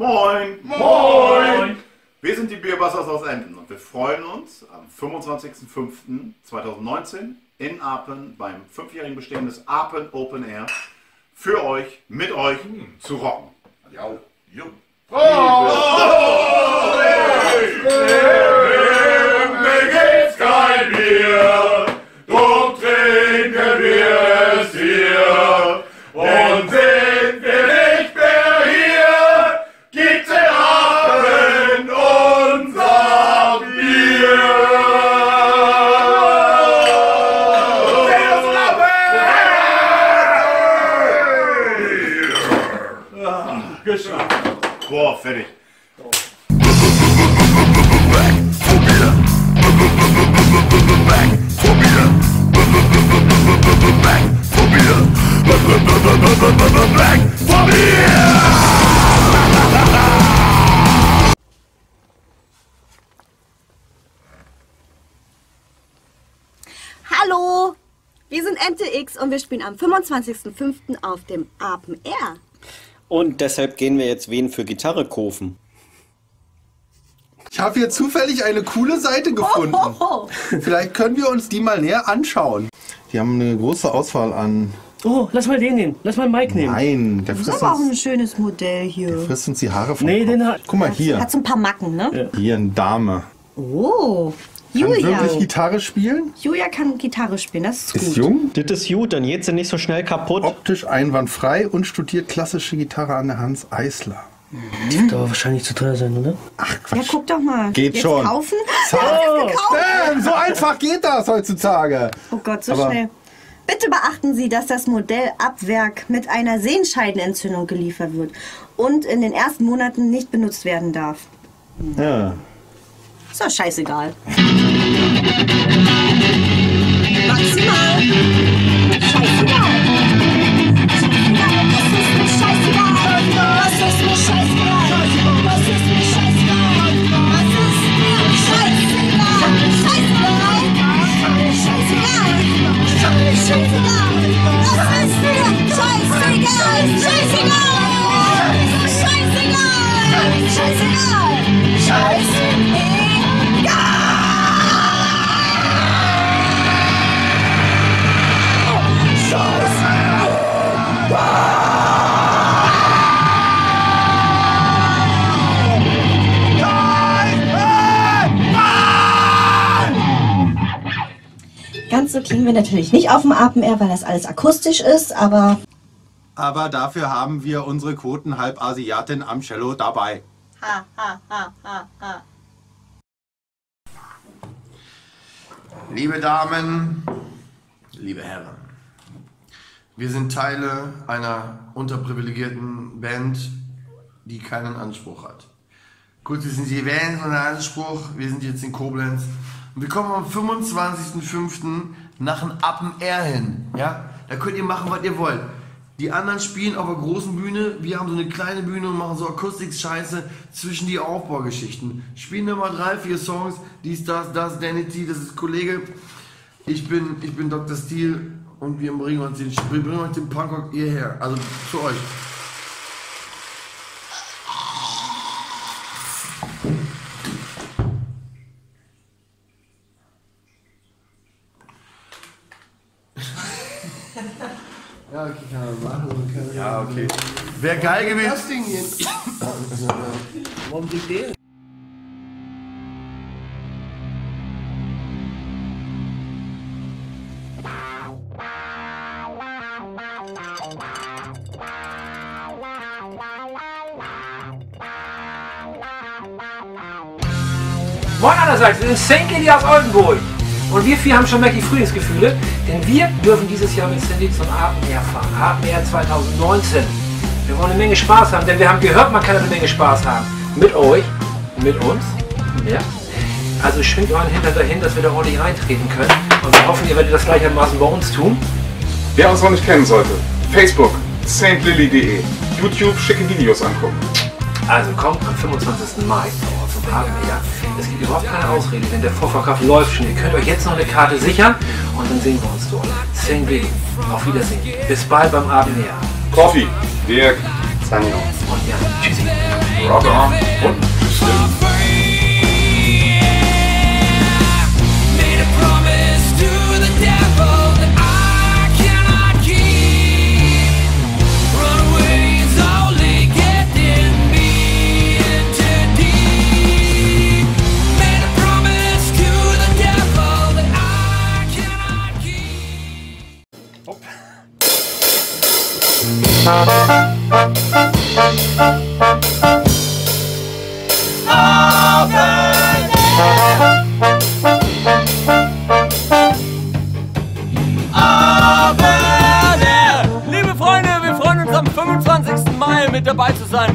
Moin! Moin! Wir sind die Bierbassers aus Emden und wir freuen uns am 25.05.2019 in Apen beim fünfjährigen Bestehen des Apen Open Air für euch, mit euch zu rocken. Ja. Jo. Mir Hallo! Wir sind Ente X und wir spielen am 25.05. auf dem Apen Air. Und deshalb gehen wir jetzt wen für Gitarre kaufen. Ich habe hier zufällig eine coole Seite gefunden. Hoho! Vielleicht können wir uns die mal näher anschauen. Die haben eine große Auswahl an. Oh, lass mal den nehmen. Lass mal Mike nehmen. Nein, der Das frisst ist aber auch ein uns, schönes Modell hier. frisst uns die Haare vom Nee, Kopf. den hat- Guck mal hier. Hat so ein paar Macken, ne? Hier eine Dame. Oh! Kann Julia! wirklich Gitarre spielen? Julia kann Gitarre spielen, das ist, Ist gut. jung, Das ist gut, dann geht sie nicht so schnell kaputt. optisch einwandfrei und studiert klassische Gitarre an der Hans Eisler. Die wird aber wahrscheinlich zu teuer sein, oder? Ach Ja, Quatsch. guck doch mal. Geht Jetzt schon. kaufen? Oh, Bam, so einfach geht das heutzutage. Oh Gott, so Aber- schnell. Bitte beachten Sie, dass das Modell ab Werk mit einer Sehenscheidenentzündung geliefert wird und in den ersten Monaten nicht benutzt werden darf. Ja. Ist doch scheißegal. Maximal. Ganz so klingen wir natürlich nicht auf dem Apen Air, weil das alles akustisch ist, aber Aber dafür haben wir unsere Quoten-Halbasiatin am Cello dabei. ha, ha, ha, ha, ha. Liebe Damen, liebe Herren, wir sind Teile einer unterprivilegierten Band, die keinen Anspruch hat. Gut, wir sind die Band ohne Anspruch, wir sind jetzt in Koblenz wir kommen am 25.05. nach dem Appen Air hin. Ja? Da könnt ihr machen, was ihr wollt. Die anderen spielen auf der großen Bühne, wir haben so eine kleine Bühne und machen so Akustik-Scheiße zwischen die Aufbaugeschichten. Spielen da mal drei, vier Songs, dies, das, das, Danity, das ist Kollege. Ich bin, ich bin Dr. Steel und wir bringen uns den, wir bringen euch den Punkrock hierher, also zu euch. Ja, okay, kann man machen. Kann ja, okay. Wäre geil gewesen. Das Ding hier. Warum liegt der? Moin allerseits, wir sind St. Kitty aus Oldenburg. Und wir vier haben schon mächtig Frühlingsgefühle, denn wir dürfen dieses Jahr mit Sandy zum Abendmeer fahren. Abendmeer 2019. Wir wollen eine Menge Spaß haben, denn wir haben gehört, man kann eine Menge Spaß haben. Mit euch, mit uns. Ja. Also schwingt euren Hintern dahin, dass wir da ordentlich reintreten können. Und wir hoffen, ihr werdet das gleichermaßen bei uns tun. Wer uns noch nicht kennen sollte, Facebook, stlily.de, YouTube schicke Videos angucken. Also kommt am 25. Mai zum Abendmeer. Es gibt überhaupt keine Ausrede, denn der Vorverkauf läuft schon. Ihr könnt euch jetzt noch eine Karte sichern und dann sehen wir uns dort. Sing Big. Auf Wiedersehen. Bis bald beim Abendmeer. Coffee, Dirk, Und ja, tschüssi. Rock on und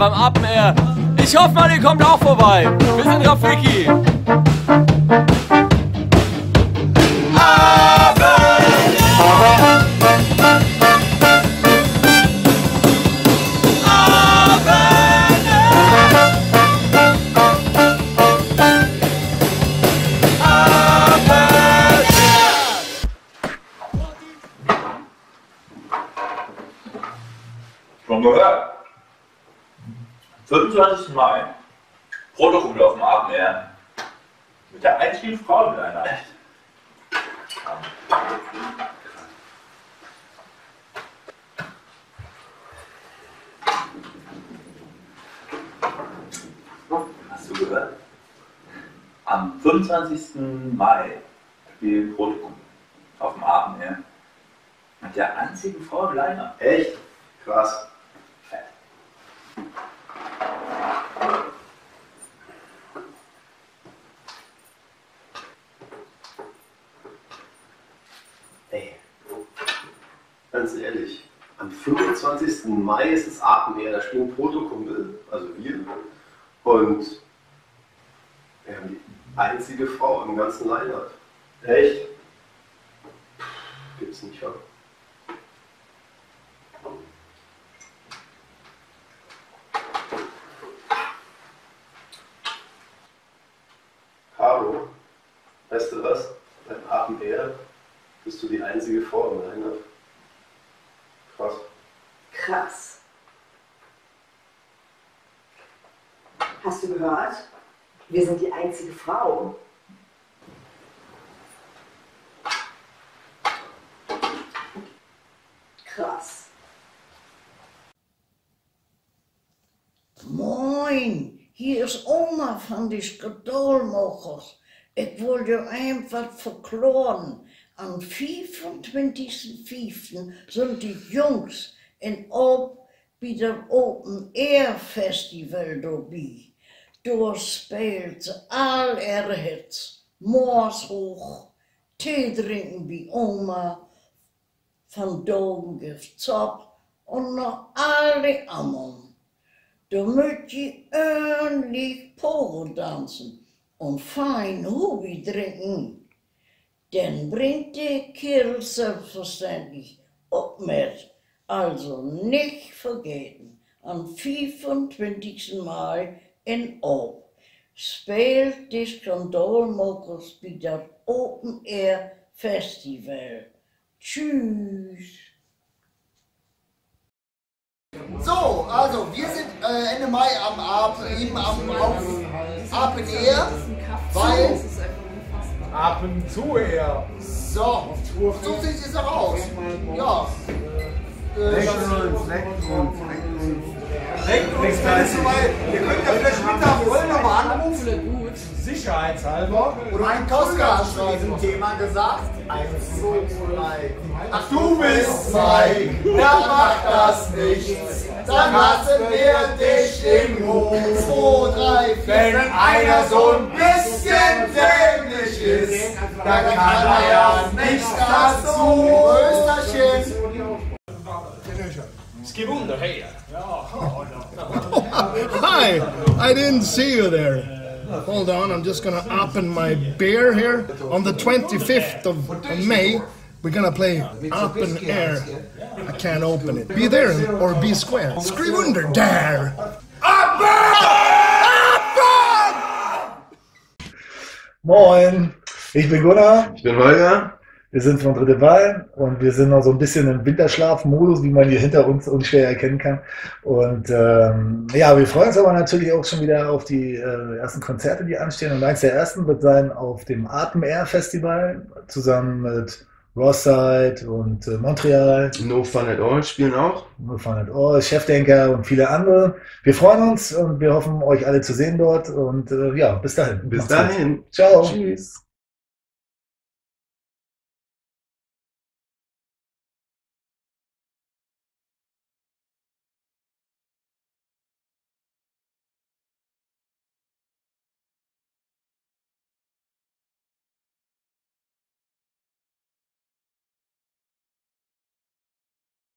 beim Open Air. Ich hoffe mal, ihr kommt auch vorbei. Wir sind Rafiki. Protokoll auf dem Abend Air. Mit der einzigen Frau in einer. Hast du gehört? Am 25. Mai spielt Protokoll auf dem Abend Air. Mit der einzigen Frau im Liner. Echt? Krass. Ganz ehrlich, am 25. Mai ist das Atemmeer, da spielen Protokumpel, also wir, und wir haben die einzige Frau im ganzen Line-Up. Echt? Gibt's nicht, wa? Caro, weißt du was? Beim Atemmeer bist du die einzige Frau im Line-Up. Krass. Hast du gehört? Wir sind die einzige Frau. Krass. Moin, hier ist Oma von die Skandalmachers. Ich wollte einfach verkloren. Am 25.05. sind die Jungs in Ob wieder Open Air Festival dabei. Da spielt sie all ihre Hits. Moors hoch, Tee trinken wie Oma, van Dogengift Zop und noch alle anderen. Da möcht je ordentlich Pogo tanzen und fein Hubi trinken. Dann bringt der Kerl selbstverständlich auch mit. Also nicht vergessen, am 25. Mai in Ob spielt die Skandalmokers bei der Open Air Festival. Tschüss. So, also wir sind äh, Ende Mai am Abend eben am auf Open Air, weil Atem zu eher. so, so sieht es auch aus. Ja. Äh, Nichts Ihr könnt ja vielleicht Mittag voll nochmal anrufen. Sicherheitshalber. Oder einen Tosca anschreiben. diesem Thema gesagt. so Mike. Ach, du bist Mike. Dann macht das nichts. Dann lassen wir dich im Hof. 2, 3, 4. Wenn einer so ein bisschen dämlich ist, dann kann er ja nichts dazu. I didn't see you there. Hold on, I'm just gonna open my beer here. On the 25th of, of May, we're gonna play open air. I can't open it. Be there or be square. Skriv under där! Moin, ich bin Gunnar. Ich bin Holger. Wir sind von Dritte Wahl und wir sind noch so ein bisschen im Winterschlafmodus, wie man hier hinter uns unschwer erkennen kann. Und ähm, ja, wir freuen uns aber natürlich auch schon wieder auf die äh, ersten Konzerte, die anstehen. Und eins der ersten wird sein auf dem Atem Air Festival zusammen mit Rosside und äh, Montreal. No Fun at All spielen auch. No Fun at All, Chefdenker und viele andere. Wir freuen uns und wir hoffen, euch alle zu sehen dort. Und äh, ja, bis dahin. Bis Macht's gut. dahin. Ciao. Tschüss.